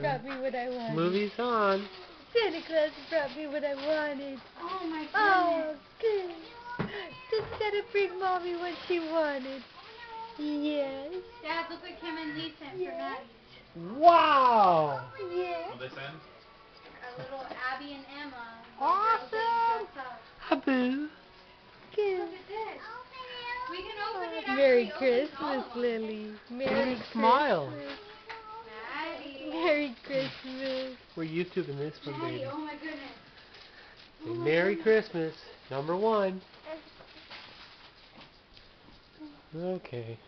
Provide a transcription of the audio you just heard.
brought me what I wanted. Movie's on. Santa Claus brought me what I wanted. Oh my oh, goodness. Oh, good. Did Santa bring mommy what she wanted? Yes. Dad, look what Kim and Lee sent for Yeah. Wow! Yes. What they send? A little Abby and Emma. Awesome. Dressed up. Habu. Good. Look at this. We can open it Oh, Merry actually opens all Christmas. Lily. Merry. Christmas. Christmas. We're YouTubing this one, baby. oh my goodness. Say Merry Christmas, number one. Okay.